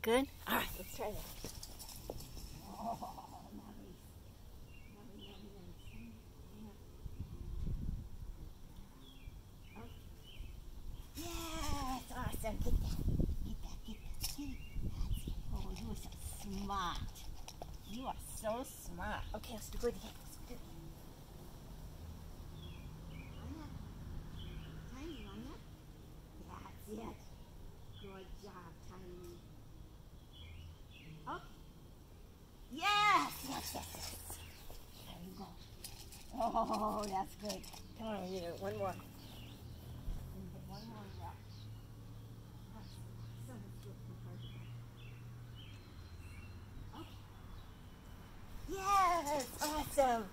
Good? All right, let's try that. Get that. Get that. Get that. Get it. That's it. Oh, you are so smart. You are so smart. Okay, let's do it again. Let's do it again. Tiny, Anya. That's it. Good job, Tiny. Okay. Yes, yes, yes, yes. There you go. Oh, that's good. Come on, you do one more. One more rock. So much good for her. Okay. Yes, awesome.